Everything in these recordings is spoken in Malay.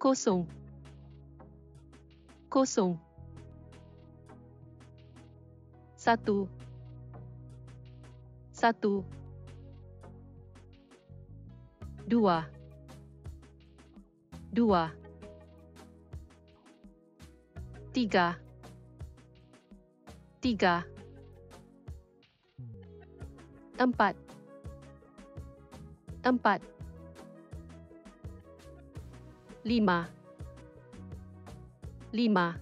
kosong. Kosong. Satu. Satu. Dua. Dua. Tiga. Tiga. Empat. Empat lima. Lima.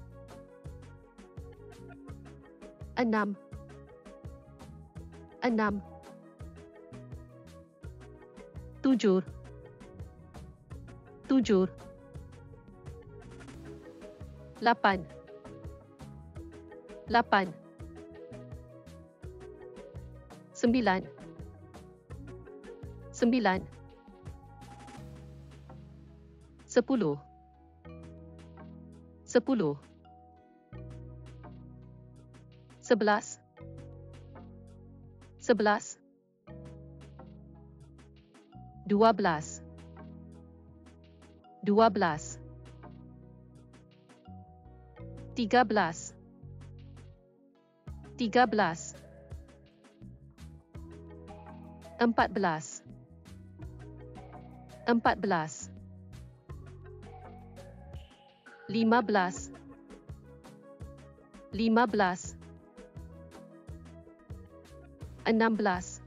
Enam. Enam. Tujuh. Tujuh. Lapan. Lapan. Sembilan. Sembilan sepuluh. Sepuluh. Sebelas. Sebelas. Dua belas. Dua belas. Tiga belas. Tiga belas. Empat belas. Empat belas lima belas. Lima belas. Enam belas.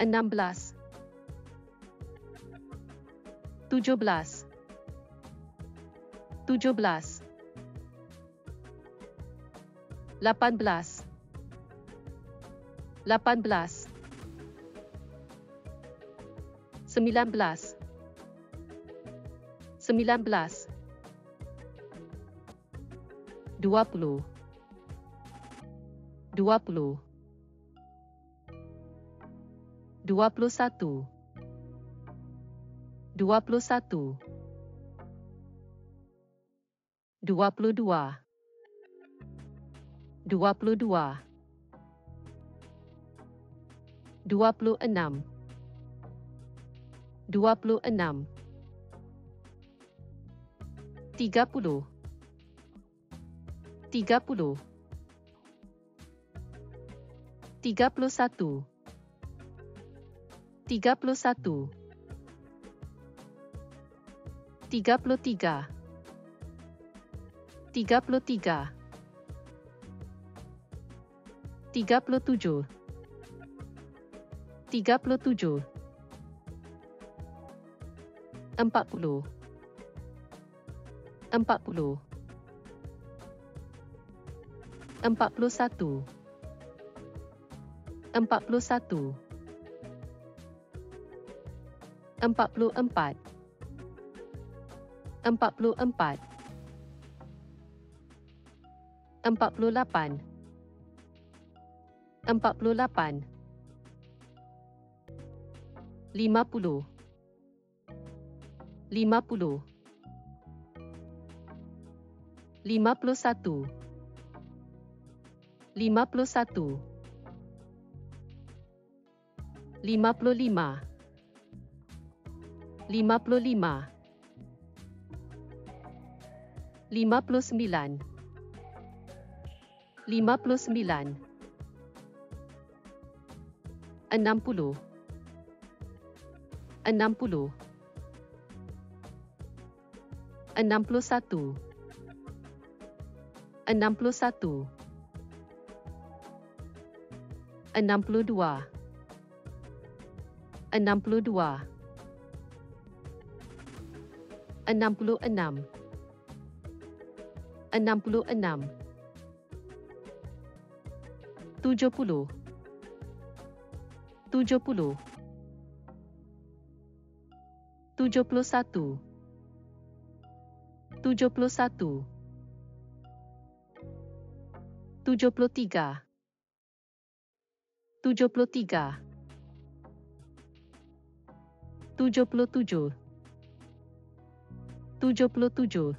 Enam belas. Tujuh belas. Tujuh belas. Lapan belas. Lapan belas. Sembilan belas 19 20 20 21 21 22 22 26 26 tiga puluh. Tiga puluh. Tiga puluh satu. Tiga puluh satu. Tiga puluh tiga. Tiga puluh tiga. Tiga puluh tujuh. Tiga puluh tujuh. Empat puluh empat puluh. Empat puluh satu. Empat puluh satu. Empat puluh empat. Empat puluh empat. Empat puluh lapan. Empat puluh lapan. Lima puluh. Lima puluh 51 51 55 55 59 59 60 60 61 enam puluh satu. Enam puluh dua. Enam puluh dua enam puluh enam enam puluh enam tujuh puluh tujuh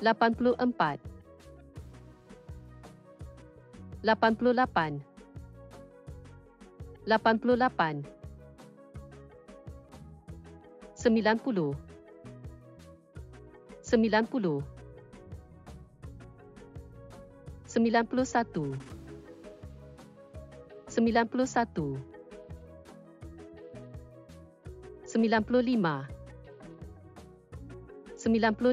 puluh tujuh puluh satu. Tujuh puluh satu. Tujuh puluh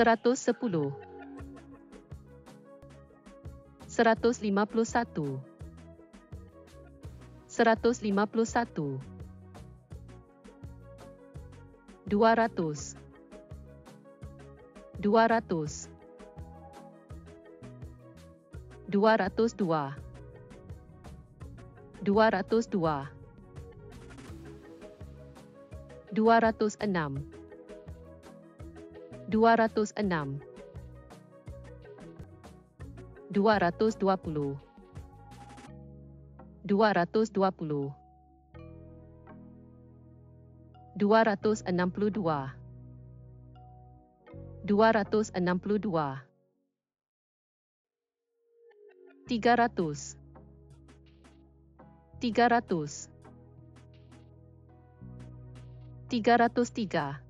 seratus sepuluh, seratus lima puluh satu, seratus lima puluh. satu, dua ratus, dua. ratus, dua. ratus. dua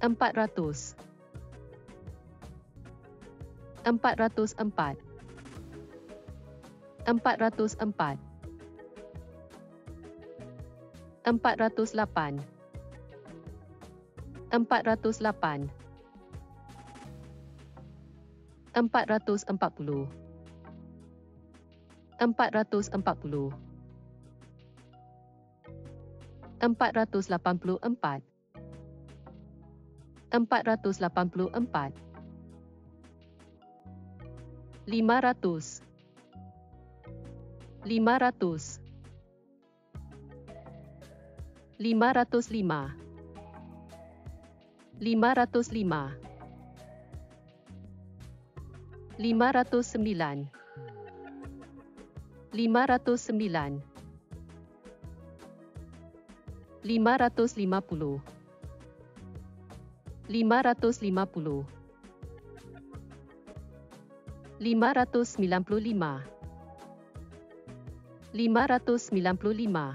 empat ratus, empat ratus, empat. Empat ratus empat, empat ratus lapan, empat ratus lapan, empat ratus empat puluh. Empat ratus empat puluh, empat ratus lapan puluh empat, empat ratus lapan puluh empat, lima ratus, lima ratus, lima ratus lima, lima ratus lima, lima ratus sembilan lima ratus sembilan, lima ratus lima puluh, lima ratus lima puluh, lima ratus sembilan puluh lima, lima ratus sembilan puluh lima,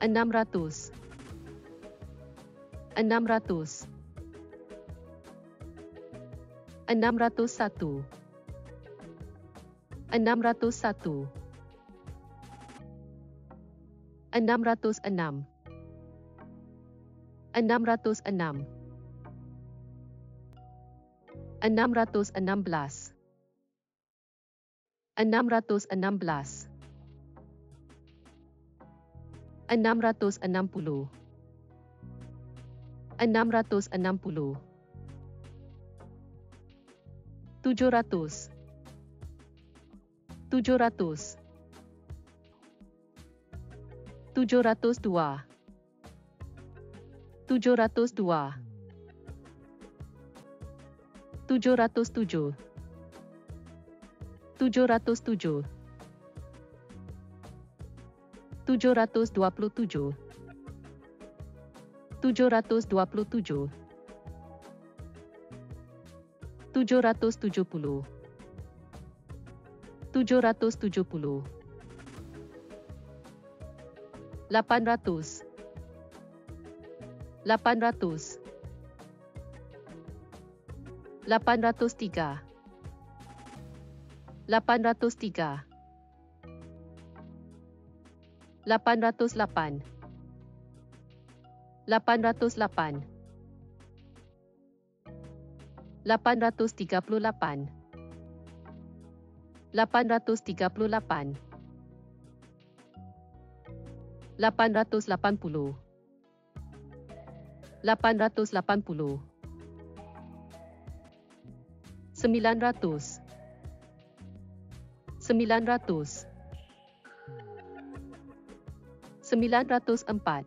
enam ratus, enam ratus, enam ratus satu. enam ratus satu, enam ratus enam, enam ratus enam, enam ratus enam belas, enam ratus enam belas, enam ratus enam puluh, enam puluh, tujuh ratus. Tujuh ratus dua tujuh ratus dua tujuh ratus tujuh tujuh ratus tujuh tujuh ratus dua puluh puluh puluh, puluh, lapan. Lapan ratus, lapan tiga, lapan tiga, lapan. Lapan, lapan ratus lapan. 838 838 880 880 900 904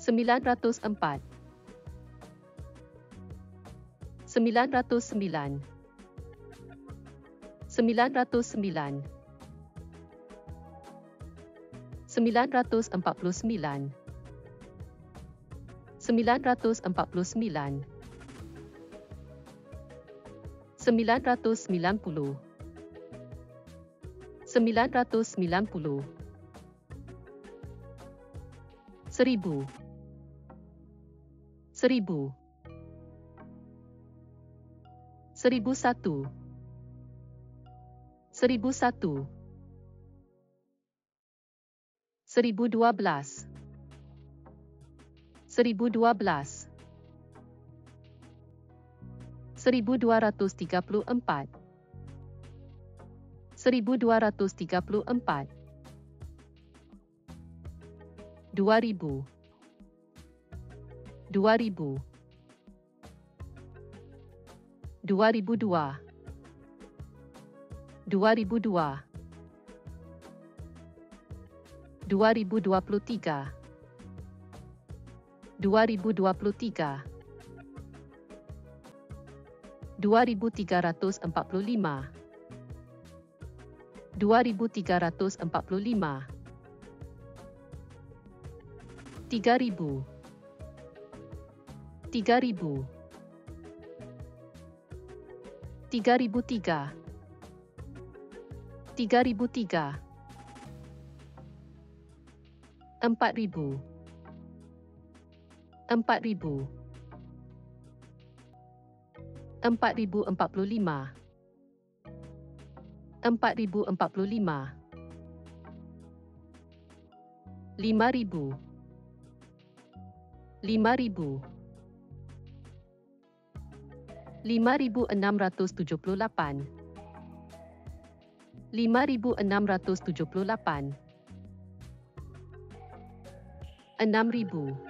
904 sembilan ratus. Sembilan, sembilan ratus sembilan, sembilan ratus empat puluh sembilan, sembilan ratus empat puluh sembilan, sembilan ratus sembilan puluh, sembilan ratus sembilan puluh, seribu, seribu. Seribu satu. Seribu satu. Seribu dua belas. 1012 1234 1234 2000 2000 2002 2002 2023 2023 2023 2345 2345 3000 3000 tiga ribu tiga, tiga ribu. tiga, empat ribu, empat ribu, empat ribu puluh lima, empat ribu empat puluh lima, lima ribu, lima ribu. 5678 5678 6000 6000 7000 7000 7890 7890 lapan. Ribu, lapan ribu, lapan ribu sembilan ratus satu, lapan ribu. sembilan ratus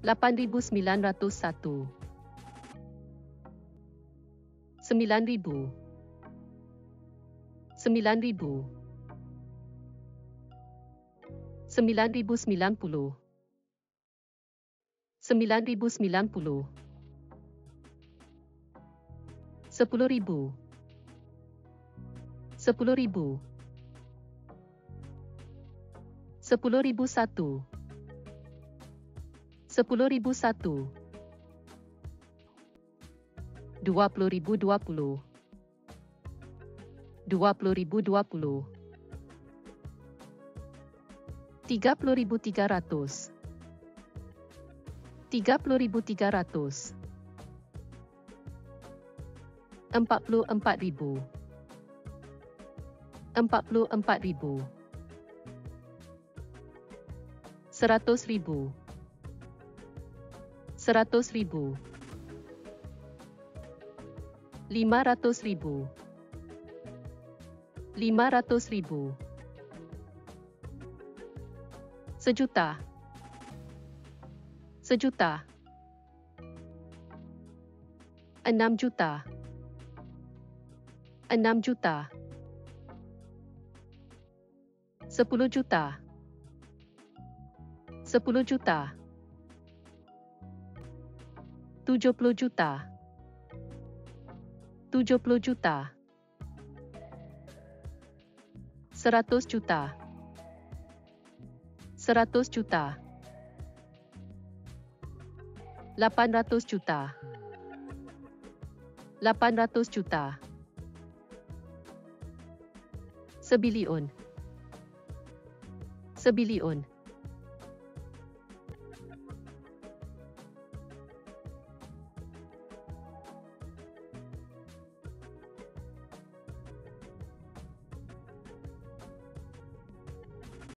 dua puluh ribu. Dua puluh. Dua puluh. Ribu empat puluh empat ribu. Seratus ribu. Seratus ribu. lima ratus ribu. lima ratus ribu. sejuta. sejuta. enam juta, enam juta, sepuluh juta, sepuluh juta, tujuh puluh juta, tujuh puluh juta, seratus juta, seratus juta, lapan ratus juta. 800 juta. Sebilion. Sebilion.